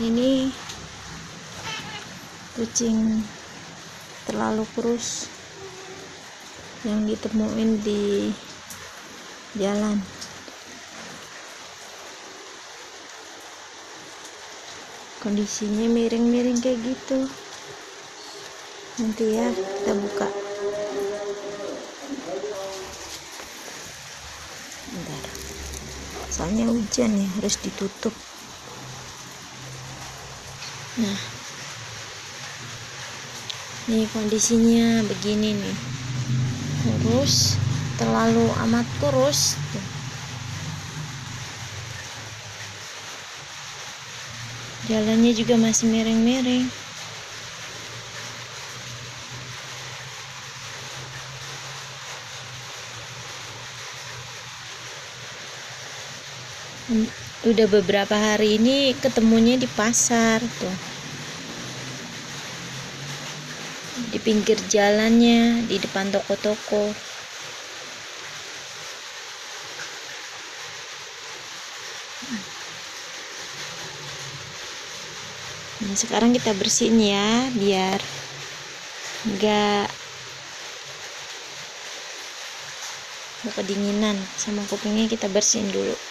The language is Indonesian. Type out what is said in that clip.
ini kucing terlalu kurus yang ditemuin di jalan. Kondisinya miring-miring kayak gitu. Nanti ya kita buka. Bentar. Soalnya hujan ya harus ditutup nah. Nih kondisinya begini nih. Kurus terlalu amat kurus. Jalannya juga masih miring-miring. Hmm, udah beberapa hari ini ketemunya di pasar tuh. Di pinggir jalannya di depan toko-toko. Nah sekarang kita bersihin ya biar enggak kedinginan sama kupingnya kita bersihin dulu